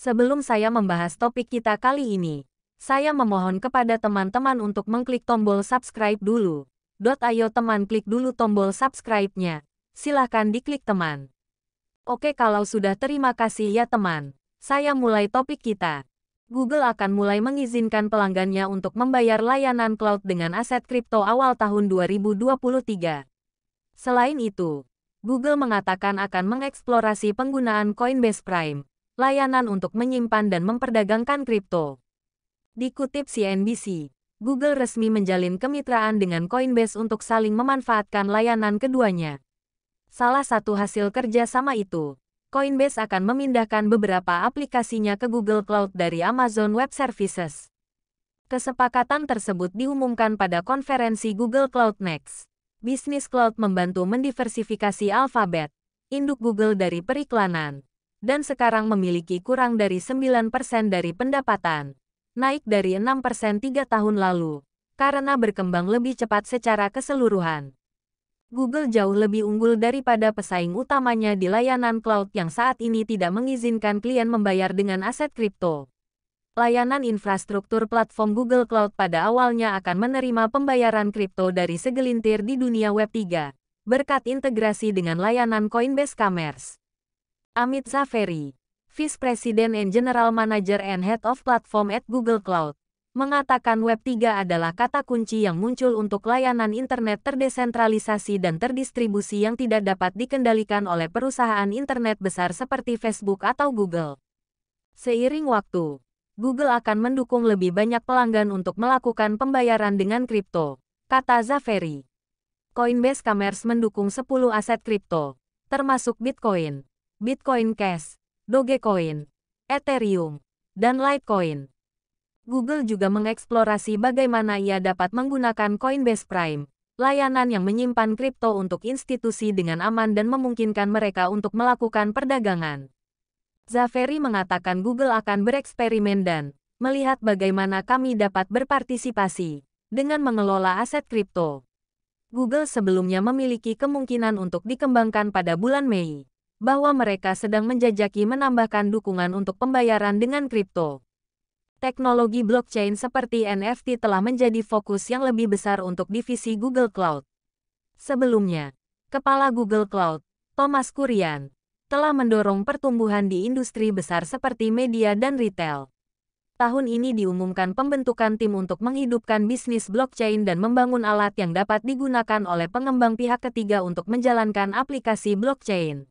Sebelum saya membahas topik kita kali ini, saya memohon kepada teman-teman untuk mengklik tombol subscribe dulu. Dot ayo teman klik dulu tombol subscribe-nya. Silahkan diklik teman. Oke kalau sudah terima kasih ya teman. Saya mulai topik kita. Google akan mulai mengizinkan pelanggannya untuk membayar layanan cloud dengan aset kripto awal tahun 2023. Selain itu, Google mengatakan akan mengeksplorasi penggunaan Coinbase Prime layanan untuk menyimpan dan memperdagangkan kripto. Dikutip CNBC, Google resmi menjalin kemitraan dengan Coinbase untuk saling memanfaatkan layanan keduanya. Salah satu hasil kerja sama itu, Coinbase akan memindahkan beberapa aplikasinya ke Google Cloud dari Amazon Web Services. Kesepakatan tersebut diumumkan pada konferensi Google Cloud Next. Bisnis Cloud membantu mendiversifikasi Alphabet, induk Google dari periklanan, dan sekarang memiliki kurang dari 9% dari pendapatan, naik dari 6% tiga tahun lalu, karena berkembang lebih cepat secara keseluruhan. Google jauh lebih unggul daripada pesaing utamanya di layanan cloud yang saat ini tidak mengizinkan klien membayar dengan aset kripto. Layanan infrastruktur platform Google Cloud pada awalnya akan menerima pembayaran kripto dari segelintir di dunia Web3, berkat integrasi dengan layanan Coinbase Commerce. Amit Zaferi, Vice President and General Manager and Head of Platform at Google Cloud, mengatakan Web3 adalah kata kunci yang muncul untuk layanan internet terdesentralisasi dan terdistribusi yang tidak dapat dikendalikan oleh perusahaan internet besar seperti Facebook atau Google. Seiring waktu, Google akan mendukung lebih banyak pelanggan untuk melakukan pembayaran dengan kripto, kata Zaferi. Coinbase Commerce mendukung 10 aset kripto, termasuk Bitcoin. Bitcoin Cash, Dogecoin, Ethereum, dan Litecoin. Google juga mengeksplorasi bagaimana ia dapat menggunakan Coinbase Prime, layanan yang menyimpan kripto untuk institusi dengan aman dan memungkinkan mereka untuk melakukan perdagangan. Zaferi mengatakan Google akan bereksperimen dan melihat bagaimana kami dapat berpartisipasi dengan mengelola aset kripto. Google sebelumnya memiliki kemungkinan untuk dikembangkan pada bulan Mei bahwa mereka sedang menjajaki menambahkan dukungan untuk pembayaran dengan kripto. Teknologi blockchain seperti NFT telah menjadi fokus yang lebih besar untuk divisi Google Cloud. Sebelumnya, Kepala Google Cloud, Thomas Kurian, telah mendorong pertumbuhan di industri besar seperti media dan retail. Tahun ini diumumkan pembentukan tim untuk menghidupkan bisnis blockchain dan membangun alat yang dapat digunakan oleh pengembang pihak ketiga untuk menjalankan aplikasi blockchain.